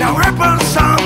Now rip on some